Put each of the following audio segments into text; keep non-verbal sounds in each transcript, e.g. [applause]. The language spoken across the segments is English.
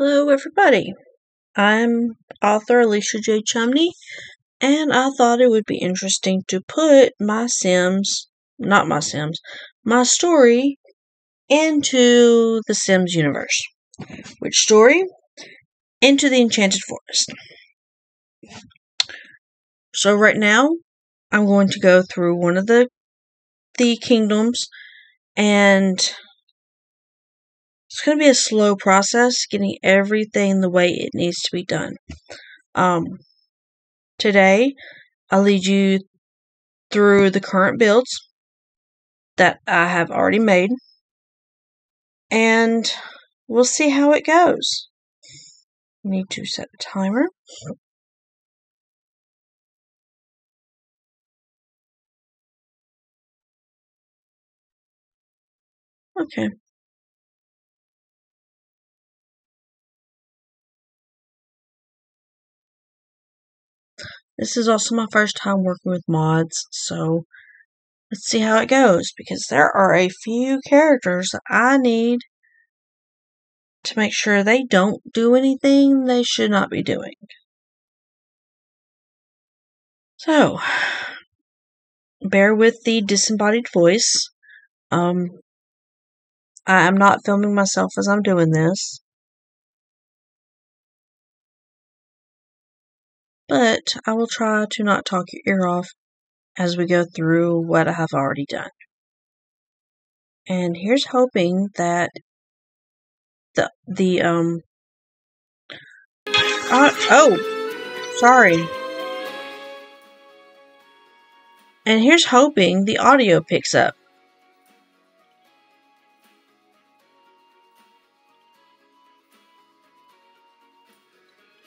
Hello, everybody. I'm author Alicia J. Chumney, and I thought it would be interesting to put my Sims, not my Sims, my story into the Sims universe. Which story? Into the Enchanted Forest. So right now, I'm going to go through one of the the kingdoms and it's going to be a slow process getting everything the way it needs to be done. Um, today, I'll lead you through the current builds that I have already made, and we'll see how it goes. need to set a timer. Okay. This is also my first time working with mods, so let's see how it goes because there are a few characters that I need to make sure they don't do anything they should not be doing. So, bear with the disembodied voice. Um, I am not filming myself as I'm doing this. But I will try to not talk your ear off as we go through what I have already done. And here's hoping that the the um uh, oh sorry. And here's hoping the audio picks up.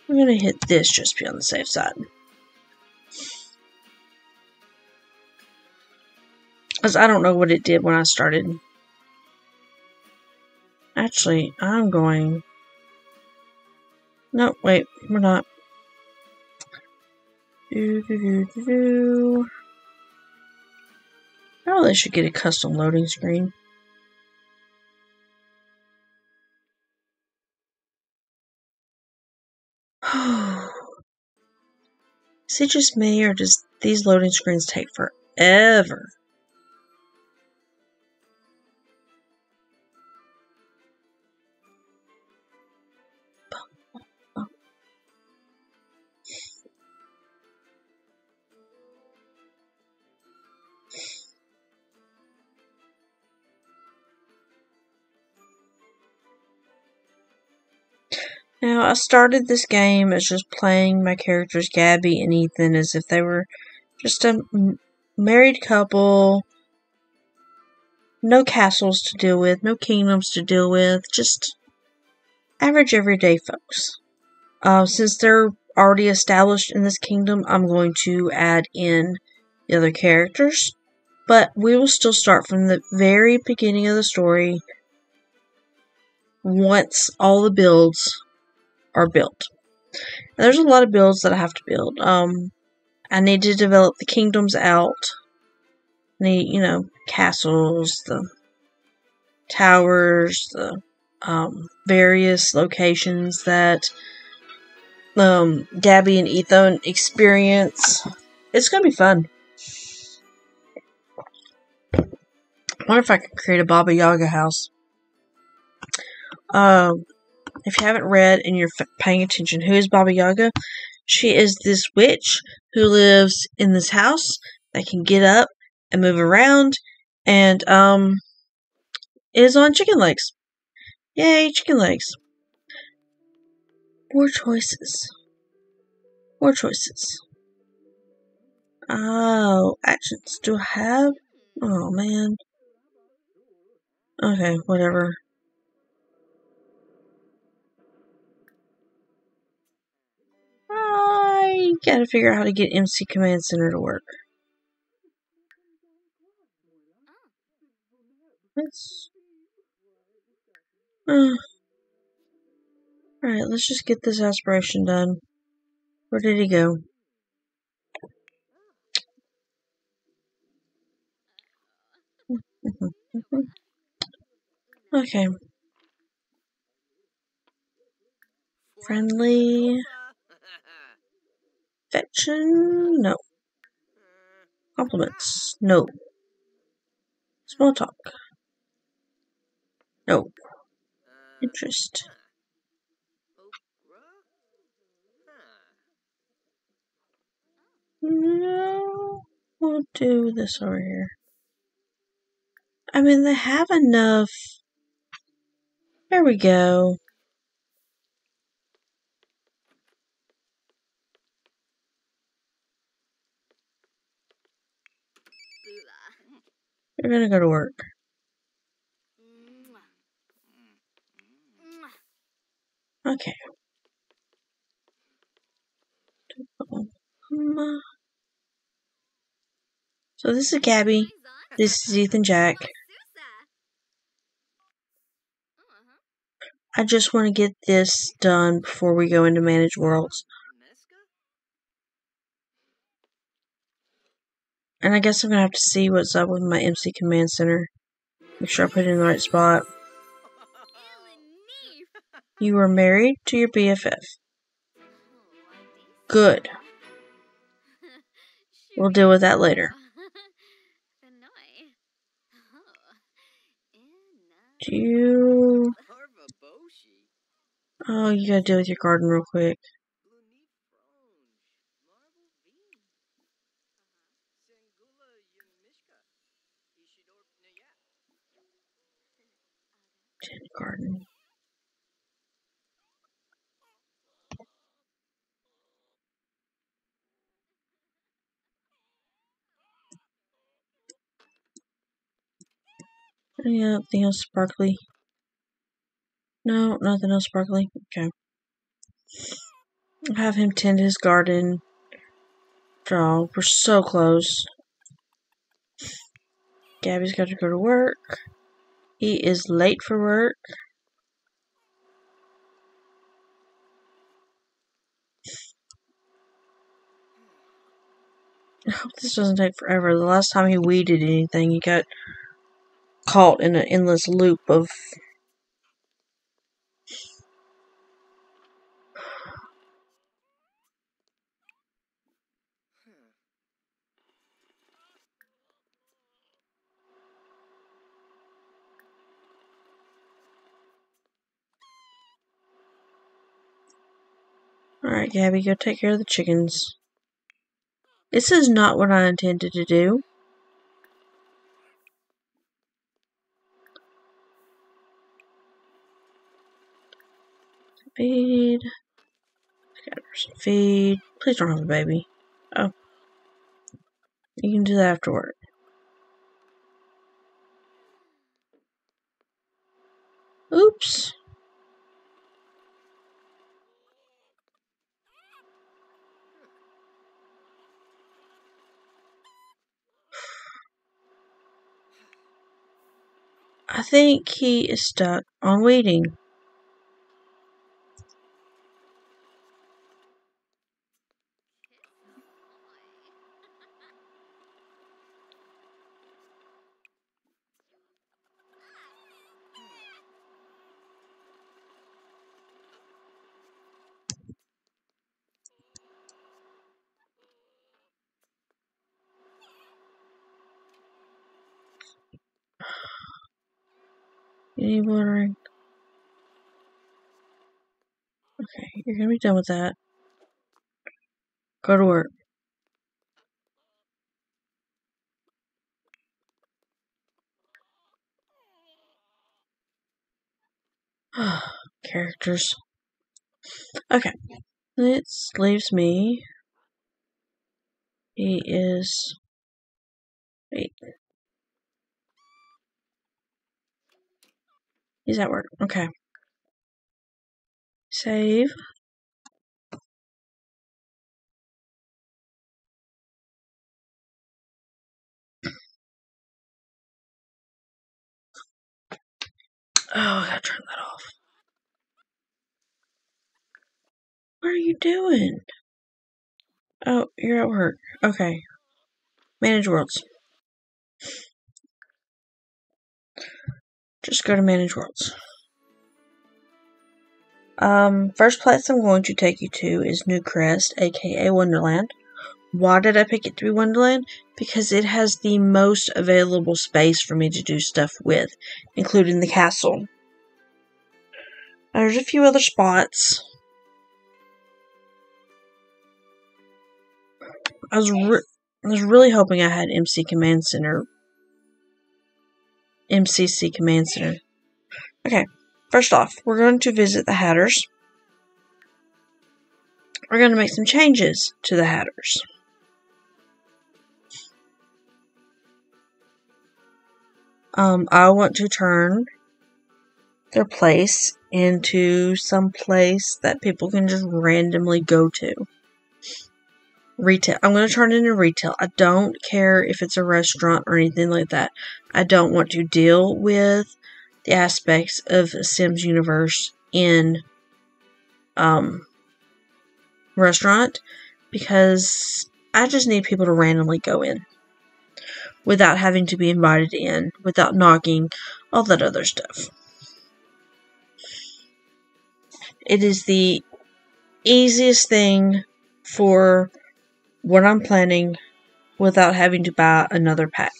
I'm gonna hit this just to be on the safe side. Because I don't know what it did when I started. Actually, I'm going... No, wait, we're not. Do, do, do, do, do. Probably should get a custom loading screen. Is it just me, or does these loading screens take forever? Now, I started this game as just playing my characters Gabby and Ethan as if they were just a married couple. No castles to deal with, no kingdoms to deal with, just average everyday folks. Uh, since they're already established in this kingdom, I'm going to add in the other characters. But we will still start from the very beginning of the story once all the builds are built. And there's a lot of builds that I have to build. Um, I need to develop the kingdoms out. Need you know castles, the towers, the um, various locations that um, Gabby and Ethan experience. It's gonna be fun. I wonder if I could create a Baba Yaga house. Um, if you haven't read and you're paying attention, who is Baba Yaga? She is this witch who lives in this house that can get up and move around and um is on chicken legs. Yay, chicken legs. More choices. More choices. Oh, actions. Do I have? Oh, man. Okay, whatever. I gotta figure out how to get MC Command Center to work. Let's. Uh, Alright, let's just get this aspiration done. Where did he go? [laughs] okay. Friendly. Affection? No. Compliments? No. Small talk? No. Interest? No. We'll do this over here. I mean, they have enough. There we go. You're gonna go to work. Okay. So this is Gabby. This is Ethan Jack. I just want to get this done before we go into Manage Worlds. And I guess I'm gonna have to see what's up with my MC Command Center. Make sure I put it in the right spot. You were married to your BFF. Good. We'll deal with that later. Do you... Oh, you gotta deal with your garden real quick. Garden. Yeah, nothing else sparkly. No, nothing else sparkly. Okay. Have him tend his garden. Draw. We're so close. Gabby's got to go to work. He is late for work. [laughs] I hope this doesn't take forever. The last time he weeded anything, he got caught in an endless loop of Alright, Gabby, go take care of the chickens. This is not what I intended to do. Feed. Got some feed. Please don't have a baby. Oh. You can do that after Oops. I think he is stuck on waiting. Any watering? Okay, you're gonna be done with that. Go to work. [sighs] Characters. Okay. This leaves me. He is. Wait. He's at work. Okay. Save. Oh, I gotta turn that off. What are you doing? Oh, you're at work. Okay. Manage worlds. Just go to manage worlds. Um, first place I'm going to take you to is Newcrest, aka Wonderland. Why did I pick it to be Wonderland? Because it has the most available space for me to do stuff with, including the castle. There's a few other spots. I was I was really hoping I had MC Command Center. MCC Command Center. Okay, first off, we're going to visit the Hatters. We're going to make some changes to the Hatters. Um, I want to turn their place into some place that people can just randomly go to. Retail. I'm going to turn it into retail. I don't care if it's a restaurant or anything like that. I don't want to deal with the aspects of Sims universe in um restaurant because I just need people to randomly go in without having to be invited in, without knocking, all that other stuff. It is the easiest thing for what I'm planning without having to buy another pack.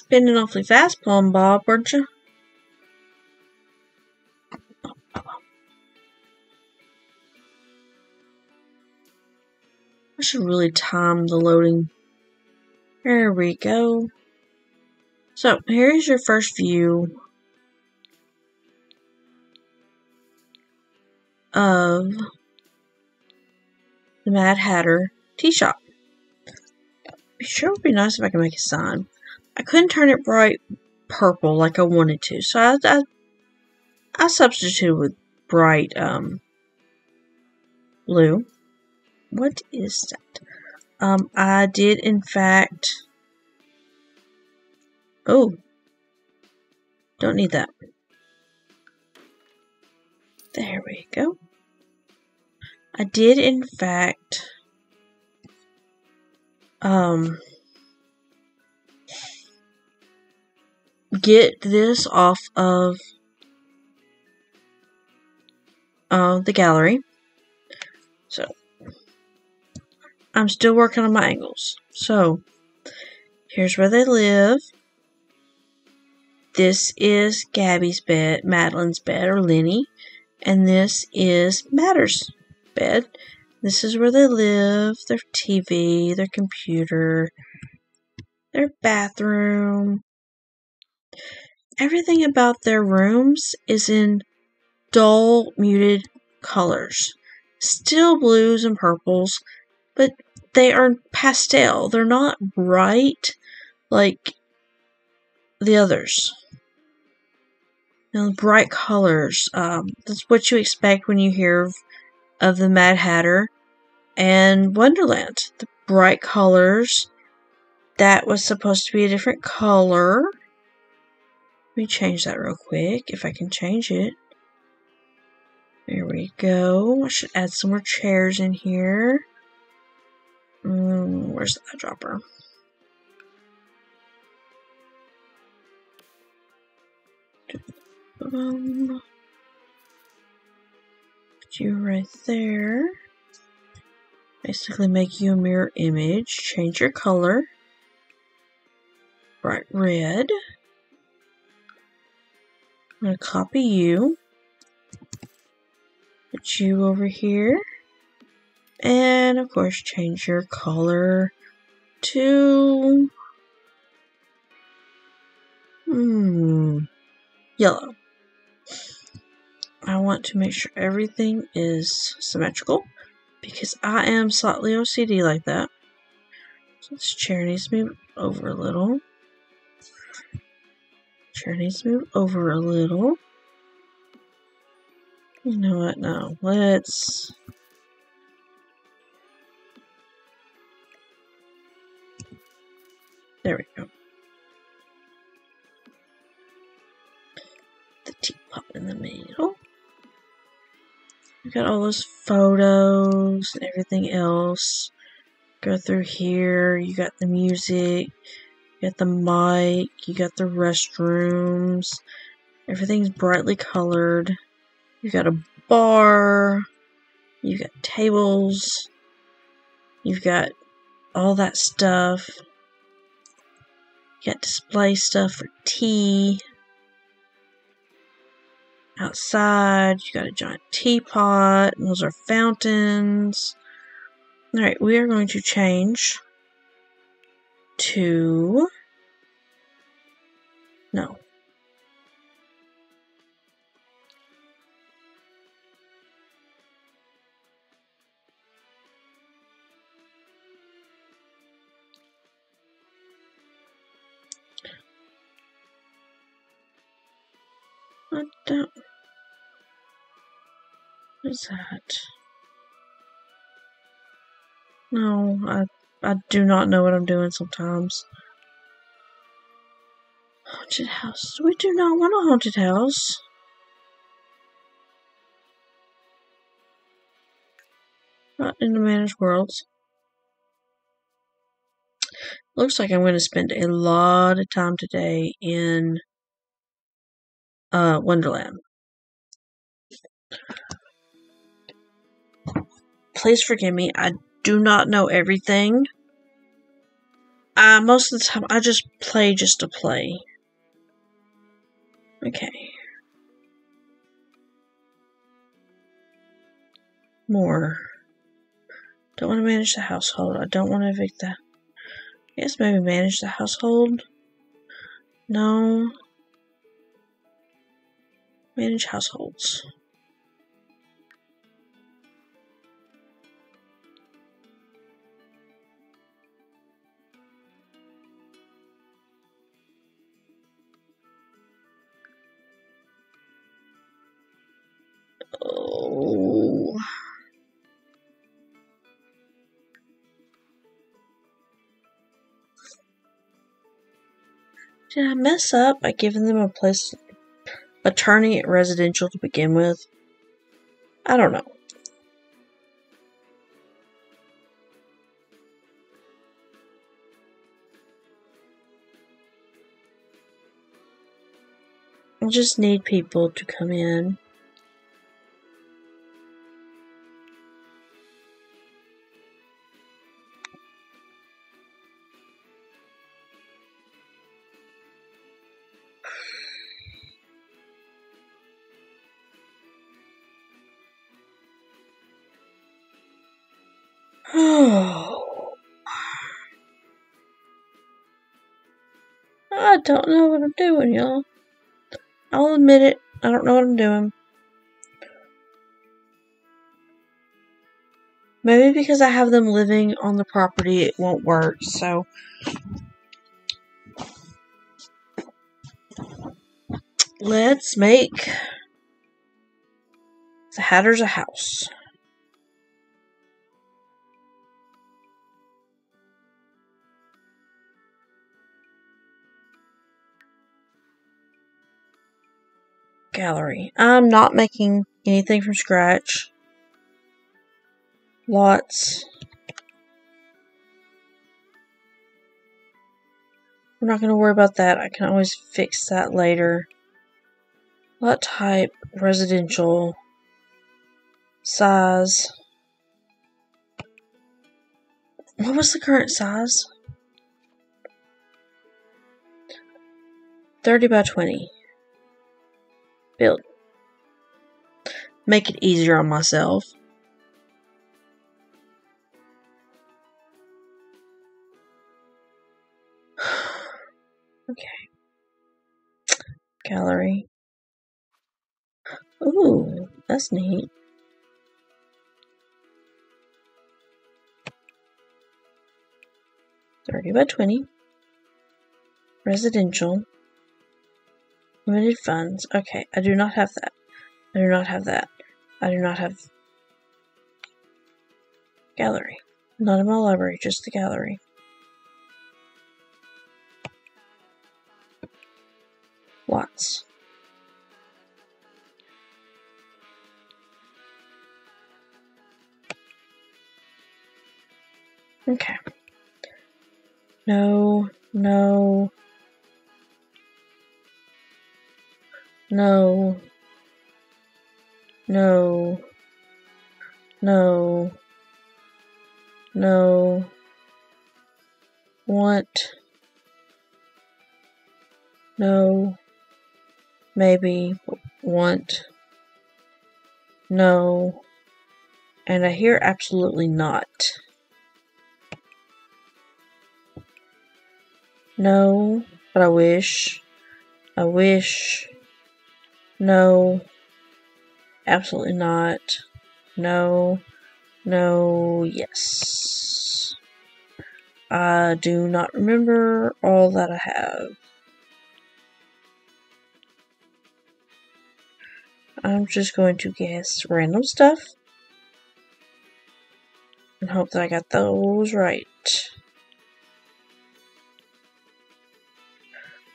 Spinning awfully fast, Plumbob, weren't you? I should really time the loading. There we go. So, here's your first view of the Mad Hatter tea shop. Sure would be nice if I could make a sign. I couldn't turn it bright purple like I wanted to, so I, I, I substituted with bright um, blue what is that? Um, I did in fact. Oh, don't need that. There we go. I did in fact. Um, get this off of uh, the gallery. So I'm still working on my angles. So, here's where they live. This is Gabby's bed, Madeline's bed, or Lenny. And this is Matter's bed. This is where they live, their TV, their computer, their bathroom. Everything about their rooms is in dull, muted colors. Still blues and purples, but they are pastel. They're not bright like the others. You know, bright colors. Um, that's what you expect when you hear of, of the Mad Hatter and Wonderland. The bright colors. That was supposed to be a different color. Me change that real quick, if I can change it. There we go. I should add some more chairs in here. Mm, where's the dropper? Um, put you right there. Basically make you a mirror image. Change your color. Bright red. I'm going to copy you. Put you over here. And of course, change your color to hmm, yellow. I want to make sure everything is symmetrical because I am slightly OCD like that. So this chair needs to move over a little. Chair needs to move over a little. You know what? No, let's There we go. The teapot in the middle. We got all those photos and everything else. Go through here. You got the music. You got the mic, you got the restrooms, everything's brightly colored. You got a bar, you got tables, you've got all that stuff. You got display stuff for tea. Outside, you got a giant teapot, and those are fountains. Alright, we are going to change to. No. I don't. What is that? No, I I do not know what I'm doing sometimes. Haunted house. We do not want a haunted house. Not in the managed worlds. Looks like I'm going to spend a lot of time today in uh, Wonderland. Please forgive me. I do not know everything. Uh, most of the time, I just play just to play. Okay. More. Don't want to manage the household. I don't want to evict the. I guess maybe manage the household. No. Manage households. Did I mess up by giving them a place, a turning at residential to begin with? I don't know. I just need people to come in. Don't know what I'm doing, y'all. I'll admit it. I don't know what I'm doing. Maybe because I have them living on the property, it won't work, so. Let's make the Hatters a house. Gallery. I'm not making anything from scratch. Lots. We're not going to worry about that. I can always fix that later. Lot type, residential, size. What was the current size? 30 by 20 build. Make it easier on myself. [sighs] okay. Gallery. Ooh, that's neat. Thirty by twenty. Residential. Limited funds. Okay, I do not have that. I do not have that. I do not have gallery. Not in my library, just the gallery. Lots. Okay. No No. No. No. No. No. Want. No. Maybe. Want. No. And I hear absolutely not. No, but I wish. I wish. No. Absolutely not. No. No. Yes. I do not remember all that I have. I'm just going to guess random stuff and hope that I got those right.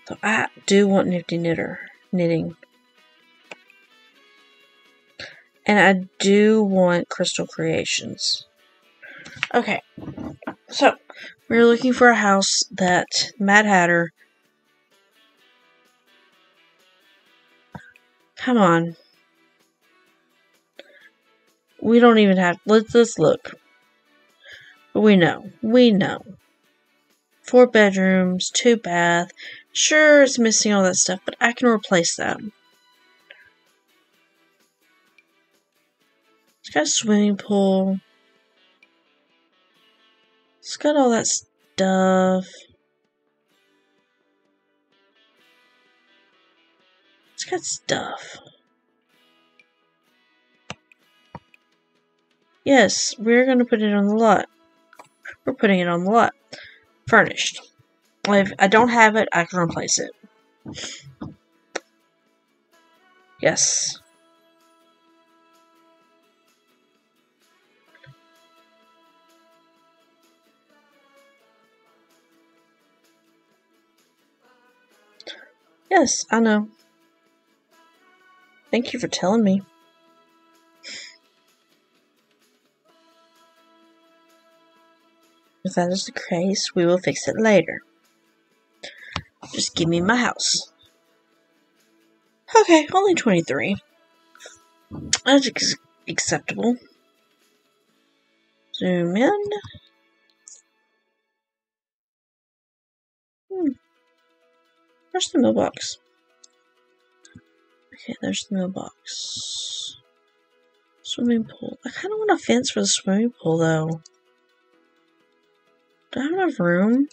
So I do want Nifty Knitter knitting. And I do want Crystal Creations. Okay, so we're looking for a house that Mad Hatter. Come on. We don't even have. Let's let's look. We know. We know. Four bedrooms, two bath. Sure, it's missing all that stuff, but I can replace that. It's got a swimming pool. It's got all that stuff. It's got stuff. Yes, we're going to put it on the lot. We're putting it on the lot. Furnished. If I don't have it, I can replace it. Yes. Yes, I know. Thank you for telling me. If that is the case, we will fix it later. Just give me my house. Okay, only 23. That's ex- acceptable. Zoom in. Hmm. Where's the mailbox? Okay, there's the mailbox. Swimming pool. I kind of want a fence for the swimming pool, though. Do I have enough room?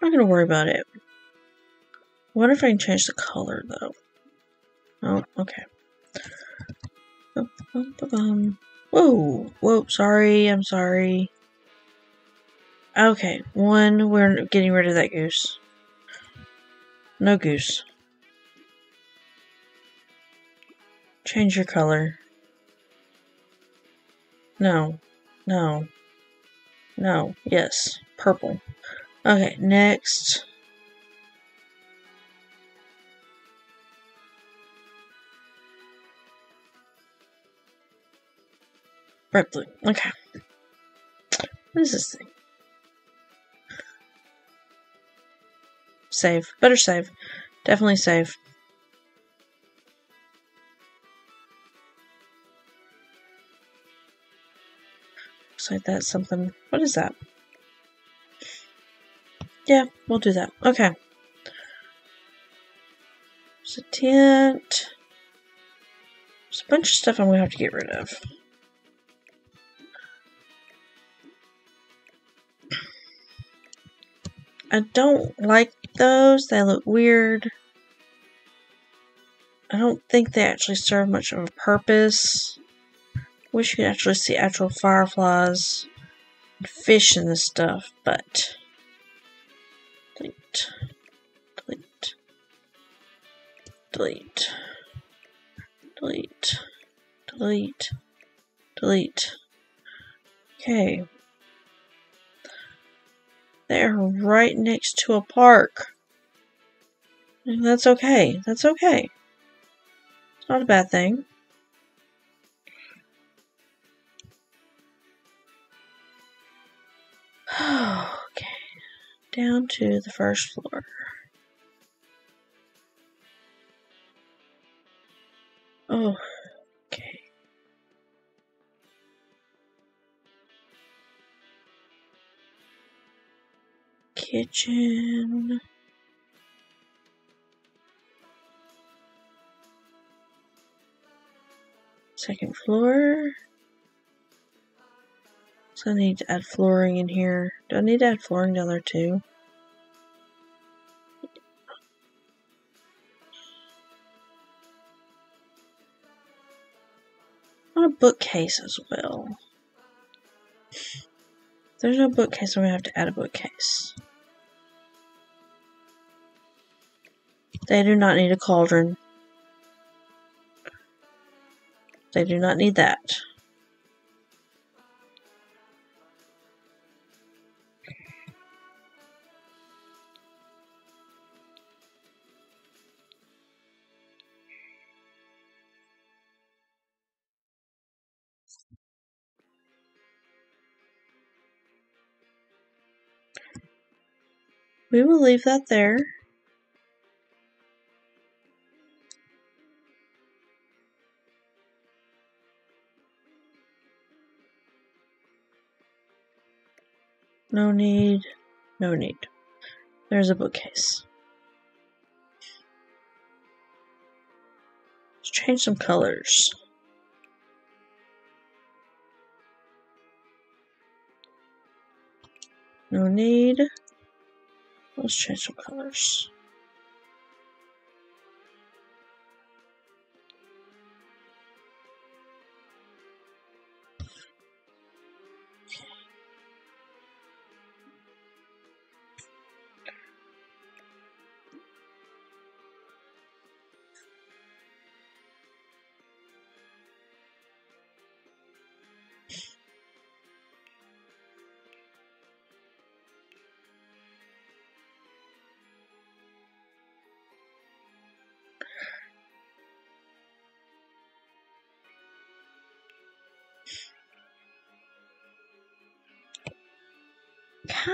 I'm not gonna worry about it. I wonder if I can change the color, though. Oh, okay. Whoa! Whoa, sorry, I'm sorry. Okay, one, we're getting rid of that goose. No goose. Change your color. No. No. No. Yes. Purple. Okay, next. Bright blue. Okay. What is this thing? Save. Better save. Definitely save. Looks like that's something. What is that? Yeah, we'll do that. Okay. There's a tent. There's a bunch of stuff I'm going to have to get rid of. I don't like those. They look weird. I don't think they actually serve much of a purpose. Wish you could actually see actual fireflies and fish in this stuff, but delete, delete, delete, delete, delete, delete. Okay. They're right next to a park. And that's okay. That's okay. It's not a bad thing. [sighs] okay. down to the first floor. Oh, Kitchen. Second floor. So I need to add flooring in here. Do I need to add flooring down there too? a bookcase as well. If there's no bookcase, I'm gonna have to add a bookcase. They do not need a cauldron. They do not need that. We will leave that there. No need. No need. There's a bookcase. Let's change some colors. No need. Let's change some colors.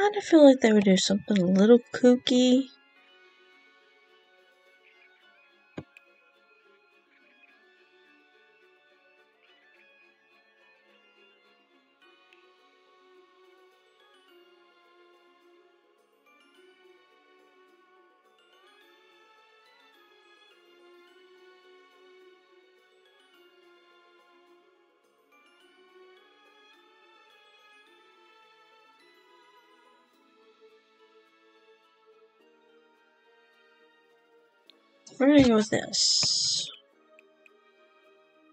Kind of feel like they would do something a little kooky. We're gonna go with this.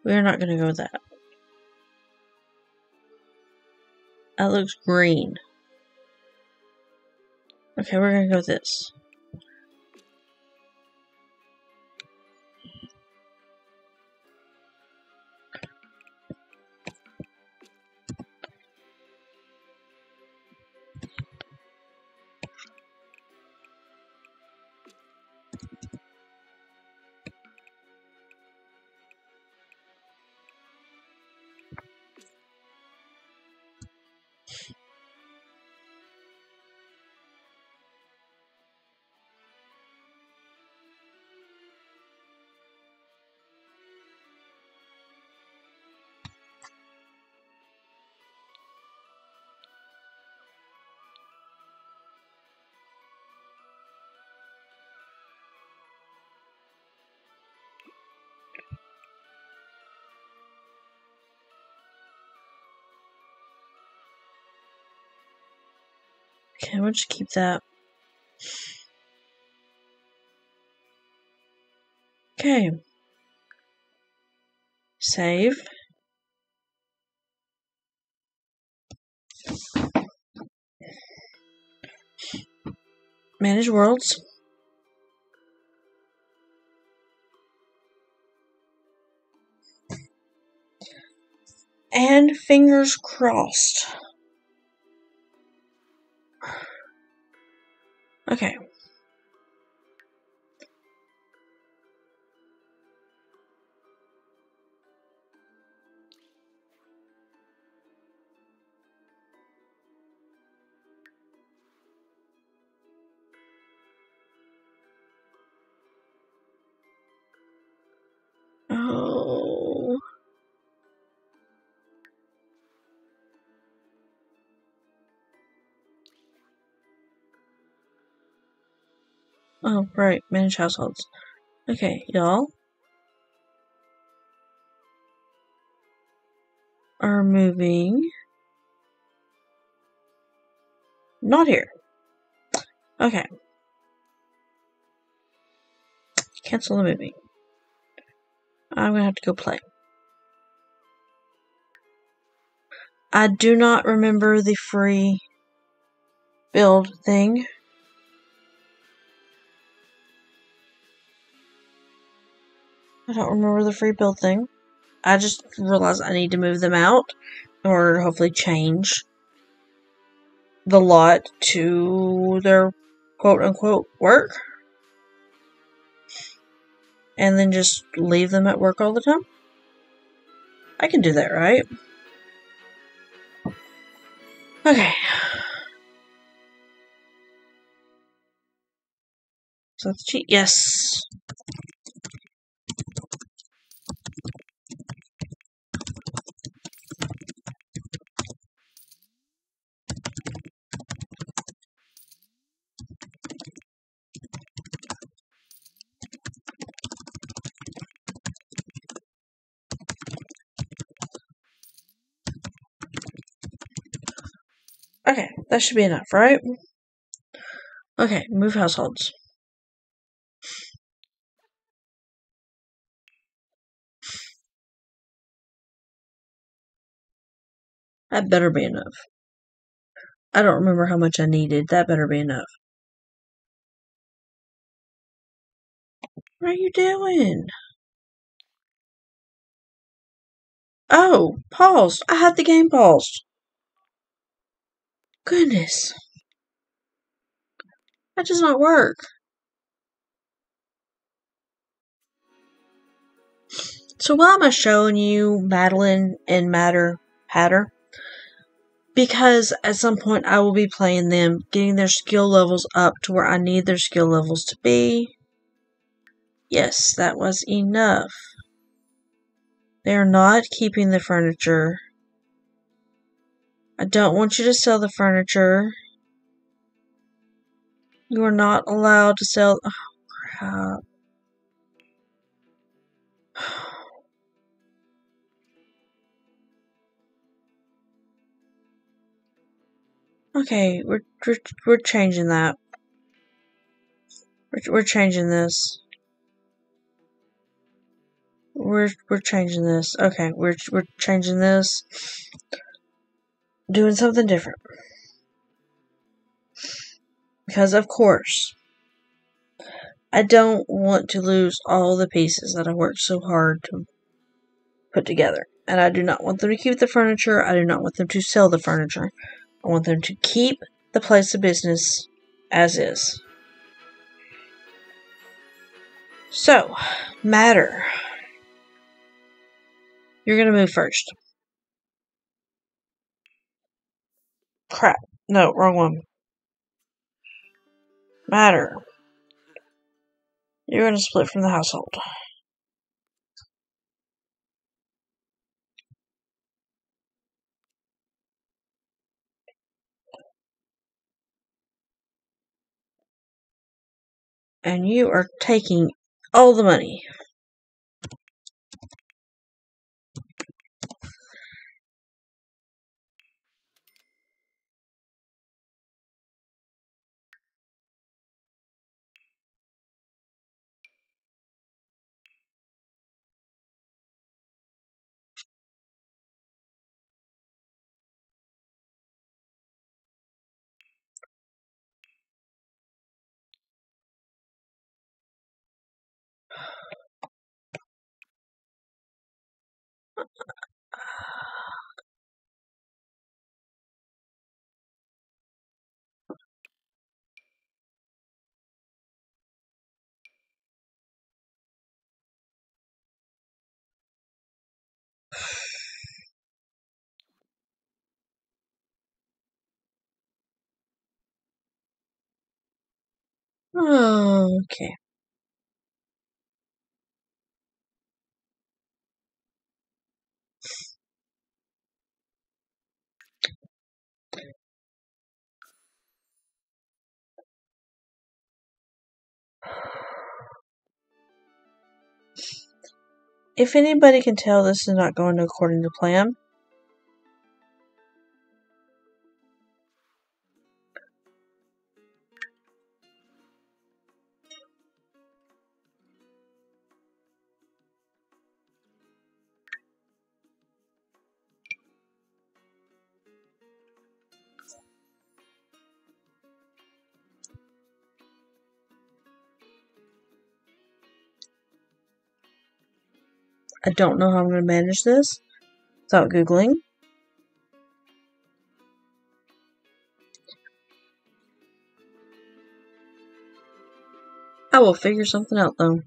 We're not gonna go with that. That looks green. Okay, we're gonna go with this. Okay, we'll just keep that. Okay. Save. Manage worlds. And fingers crossed. Okay. Oh, right, manage households. Okay, y'all are moving. Not here. Okay. Cancel the movie. I'm gonna have to go play. I do not remember the free build thing. I don't remember the free build thing. I just realized I need to move them out or hopefully change the lot to their quote unquote work. And then just leave them at work all the time. I can do that, right? Okay. So let's cheat. Yes. Okay, that should be enough, right? Okay, move households. That better be enough. I don't remember how much I needed. That better be enough. What are you doing? Oh, paused. I had the game paused. Goodness. That does not work. So why am I showing you Madeline and Mad Hatter? Because at some point I will be playing them, getting their skill levels up to where I need their skill levels to be. Yes, that was enough. They are not keeping the furniture. I don't want you to sell the furniture. You are not allowed to sell. Oh, crap. Okay, we're we're, we're changing that. We're, we're changing this. We're we're changing this. Okay, we're we're changing this. Doing something different. Because of course, I don't want to lose all the pieces that I worked so hard to put together. And I do not want them to keep the furniture. I do not want them to sell the furniture. I want them to keep the place of business as is. So, matter. You're going to move first. Crap. No, wrong one. Matter. You're to split from the household. And you are taking all the money. Oh, okay. If anybody can tell this is not going according to plan, I don't know how I'm going to manage this without Googling. I will figure something out though.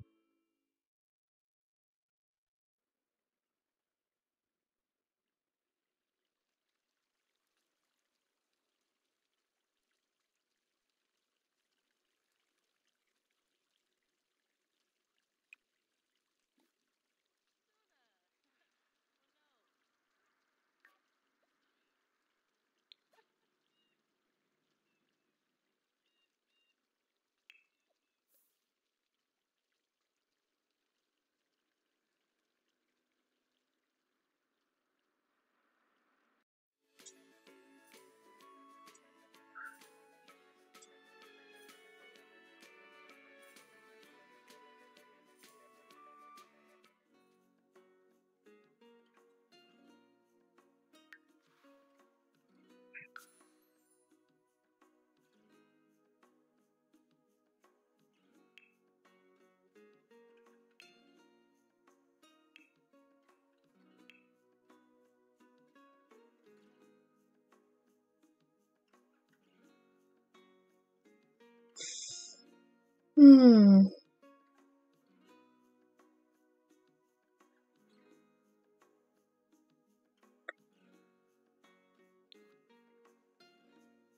Hmm.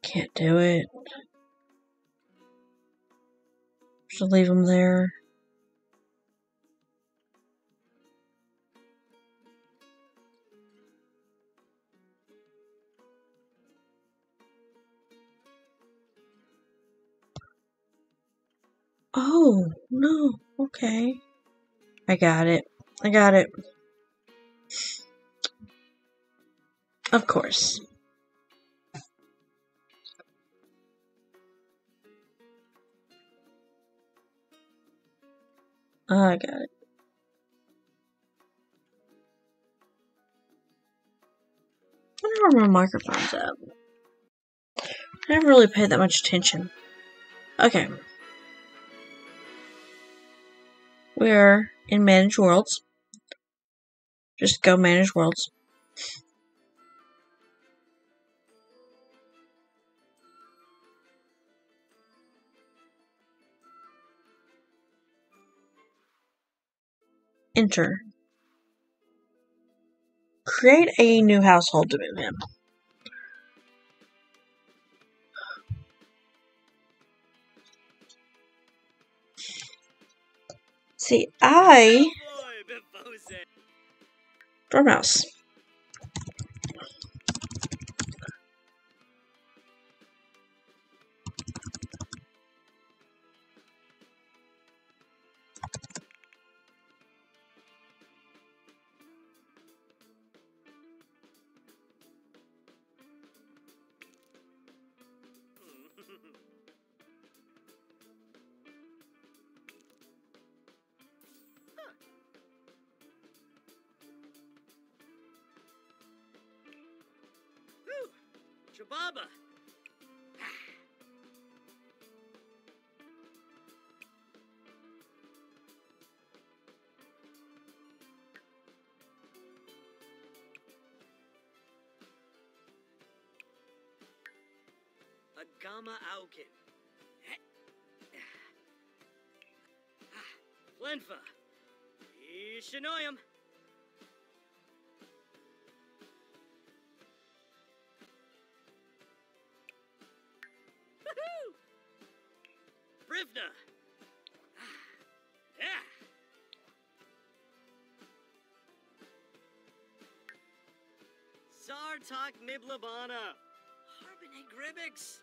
Can't do it. Should leave them there. Oh, no. Okay. I got it. I got it. Of course. I got it. I wonder where my microphone's at. I never really paid that much attention. Okay. We're in Manage Worlds. Just go Manage Worlds. Enter. Create a new household to See, I [laughs] Dormouse. Ishinoyam. Woohoo! Brivna. Ah, yeah. Sartak Niblabana. Harbine Gribix.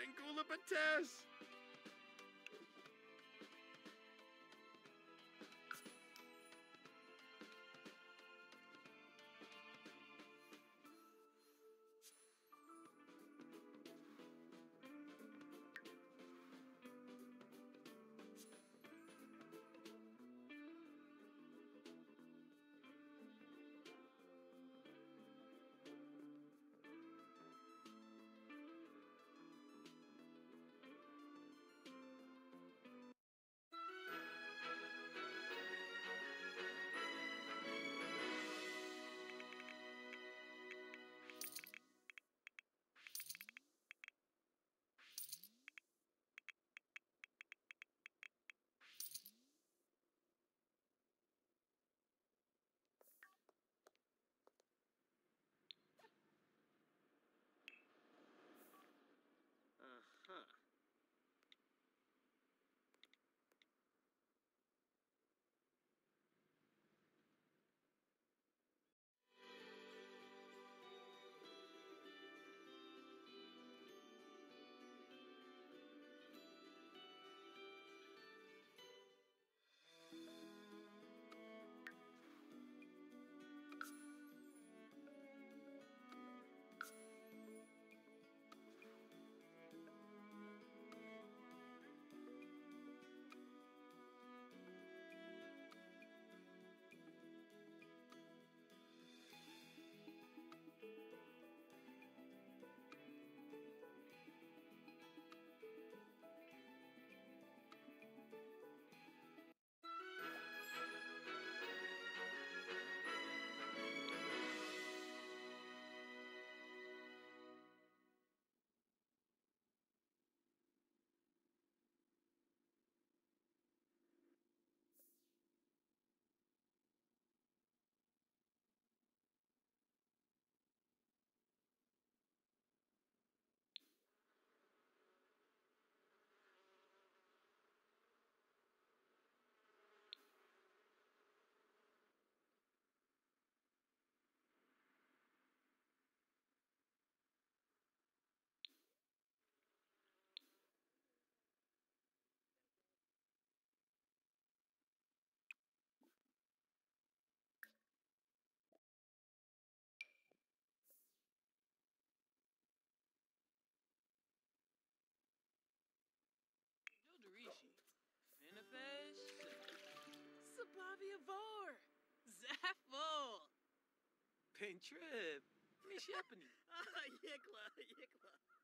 Sangula Bates! Aviavor! Zaffel! Pentrip. Mishepany. [laughs] Ah, Yikla, Yikla.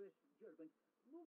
Voce, Gerben. Ah,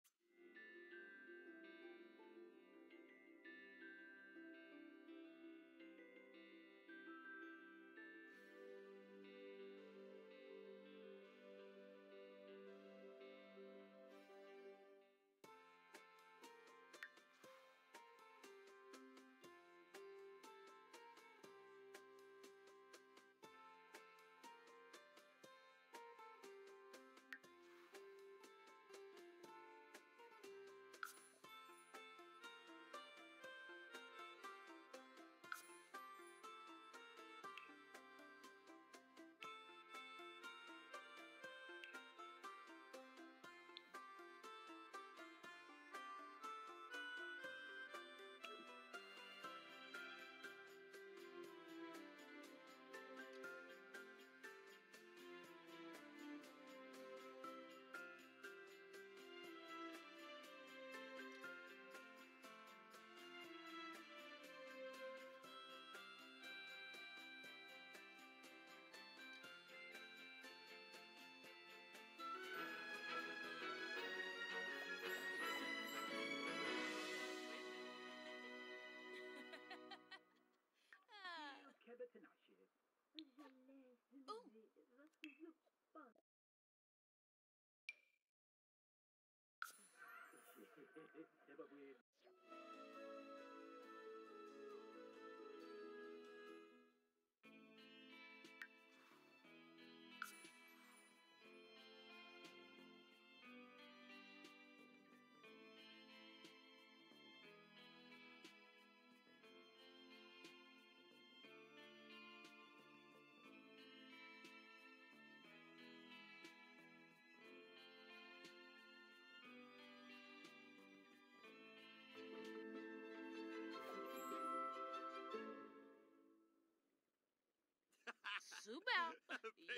Subao.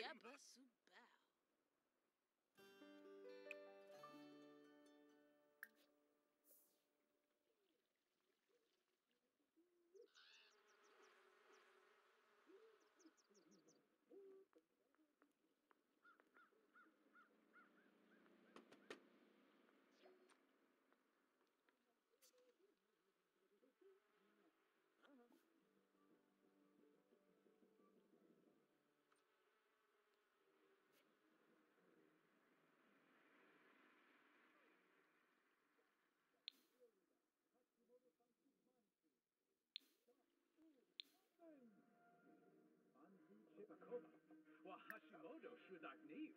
Yeba Subao. Shudagni.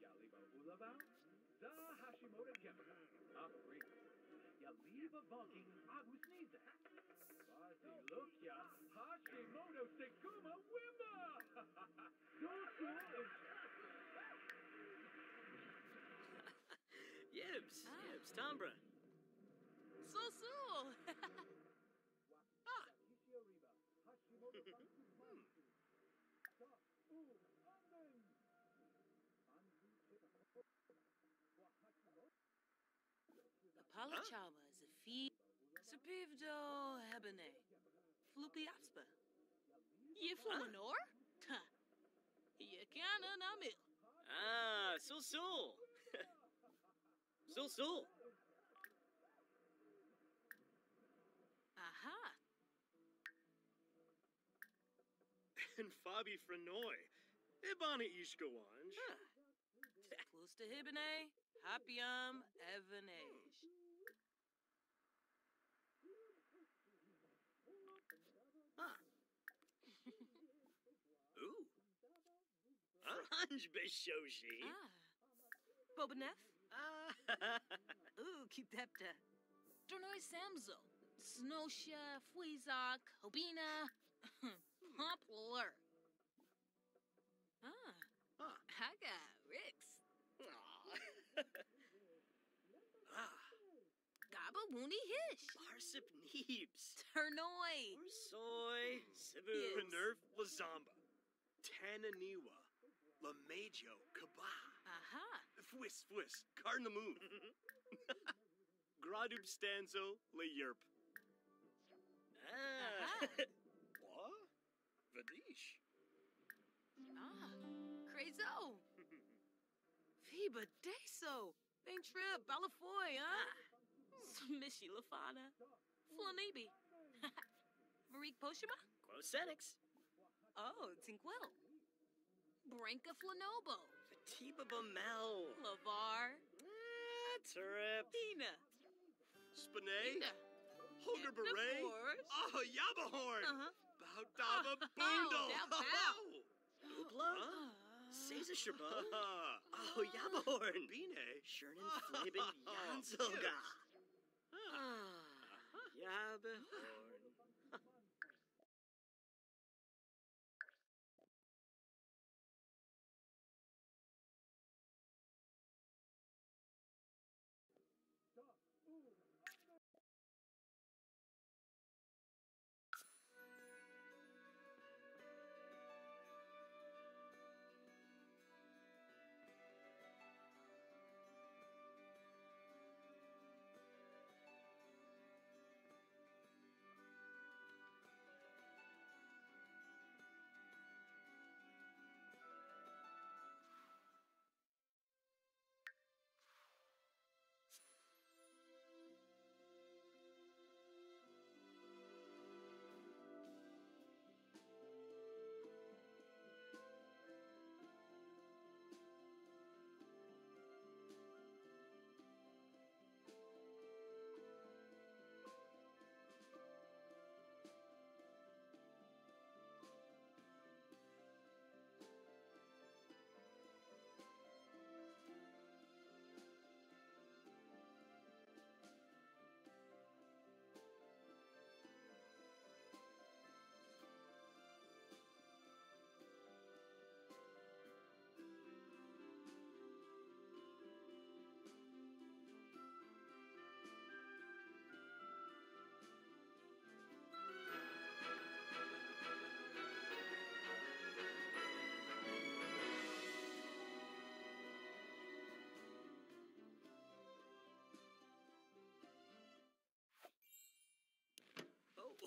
Yaliba Ulava. Za Hashimoto Gemba. Abri. Yaliba Vogging Agusniza. Bazi Lukya. Hashimoto Sekuma Wimba. [laughs] Yibs. Yibs. Tombra. Apalachawa is a fee. Supivdo hebene. Flupiapspa. Je Fluminor? Ha. Je kan na mil. Ah, Sul Sul. Sul Sul. Aha. [laughs] En Fabi Frenoy. Ibana Ishkawanj. Huh. Close to Hibine, Hapiam, Evanage. Ah. Ooh. Franj Bishoshi. Ah. Bobanef? [laughs] [laughs] Ah. Ooh, keep that. Dornoy Samzo. Snosha, Fuizak, Hobina, Poplar. Ah, Ah. Haga, Rix. Ah. Gaba Woony Hish. Barsip Neebs. Turnoy. Soy. Yes. Nerf Lazamba. Tananiwa. Lamejo. Kaba. Aha. Fwis Fwis. Garden the Moon. [laughs] Gradub Stanzo. Le Yerp. Ah. Aha. What? Vadish. Ah, Crazo. Fiba Deso. Bain Trip, Balafoy, huh? Smishy Lafana. Flanibi. [laughs] Marique Poshima? Quosenix. Oh, Tinquil. Branca Flanobo. Fatiba Bamel. Lavar. Ah, Trip. Ina. Spinay. Ina. Hoger Beret. Oh, Yabahorn. Uh-huh. Bautaba Oh, Boondle. down bow. [laughs] Oopla. [laughs] [laughs] Ah. Caesar Sherba. Ah. Oh, Yabahorn. Bine. Shernan Flabin Yanzelga. Ah.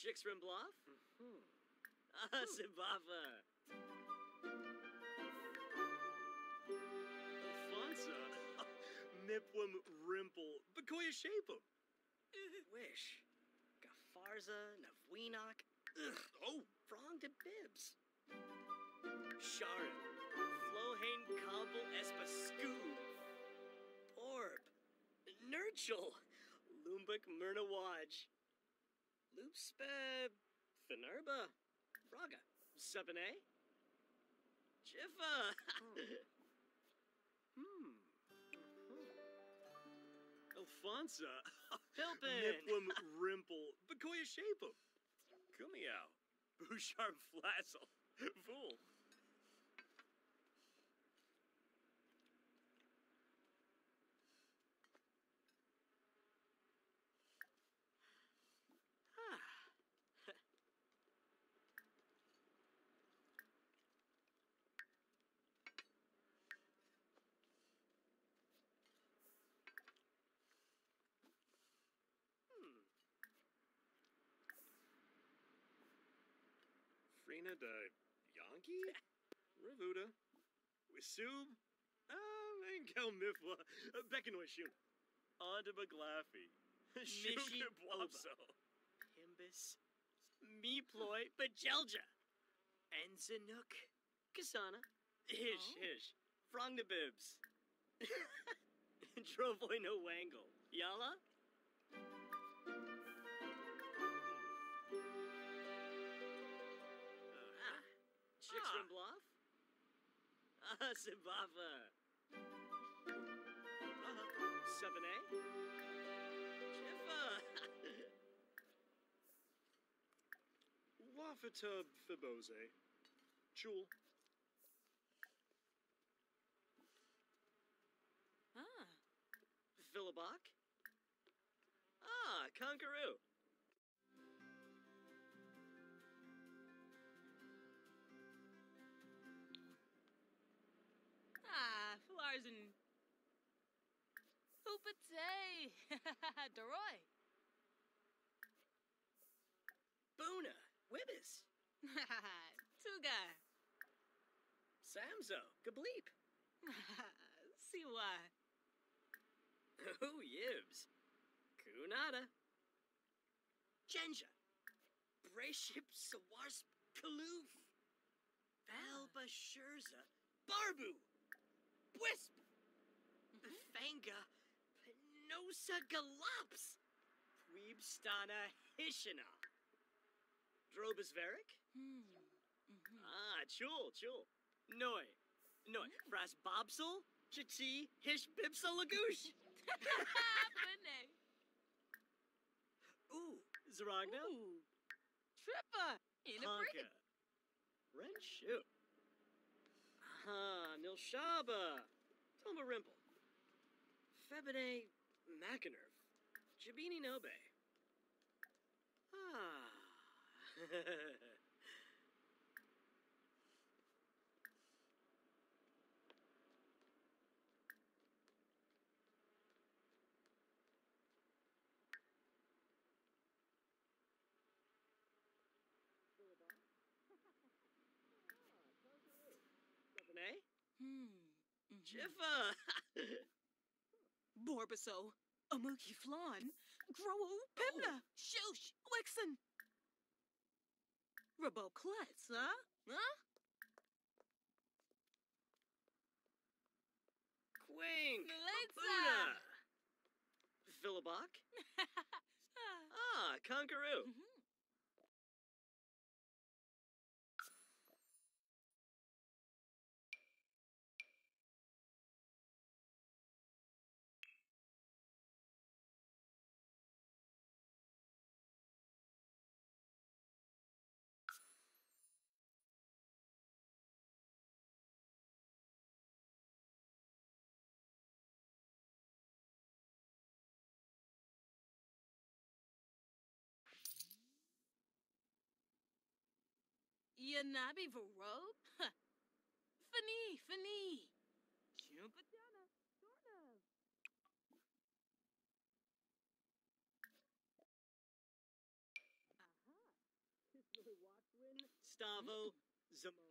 Yabahorn. Chixrin Bluff? Ah, Sibava. Alfonsa. Mipwim Rimple. Bakoya Shapem. Wish. Gafarza, Navweenok. Ugh. Oh, Frong to Bibs. Sharon. Flohane Kabel Espascoon. Orb. Nurchel. Lumbuk Myrnawaj. Loopspe. Finerba. Fraga. Sepane. Jiffa. hmm. [laughs] Alfonsa. Philpin. Mipwim Rimple. Bakoya Shapem. Kumiao. Bouchard Flassel. Fool. Ah. Hmm. Frina de Yankee? Ravuda. Wisub? Ah, Mankel Mifwa. Bekanoy [laughs] Shun. Onda Baglaffy. Mishi Shukabwapso. Pimbus. Meploy. Bajelja. Enzanook. Kasana. Ish, Oh. hish. Frong the Bibs. [laughs] Drovoy no wangle. Yala? Bluff? Ah, Sibava. Uh-huh. 7A? Jiffa. Wafatub Fibose. Jewel. Ah. Philibok? [laughs] Ah, Conqueroo. Ah, Flarzen. Hoopatay. [laughs] Doroy. Boona. Wibbis. [laughs] Tuga. Samzo. Gableep. [laughs] Siwa. Ooh, Yibs. Kunada. Jenja. Brayship Sawarsp Kaloof. Alba Sherza. Barbu. Wisp. Fanga. Penosa Galops. Queebstana Hishina. Drobus Varick. Hmm. Mhm. Ah, chul, chul. Noi. Noi. Fras Bobsel. Chichi. Hish Bibsel Lagoosh. [laughs] Ooh. Zaragna. Ooh. Trippa. In a Honka. Renshu. Aha, Nilshaba. Toma Rimple. Febine Macanerv. Jabini Nobe. Ah. [laughs] Febine. Hmm. mhm. Jiffa. [laughs] Borbaso. Amuki Flan. Grow Pimna. Shoosh. Wixen. Rabo huh? Huh? Quink. Babuna. Philibok. [laughs] Ah. Conqueroo. Mhm. Yanabi Varob? [laughs] Fini, Fini. Sort of. Aha. Stavo, Zamo.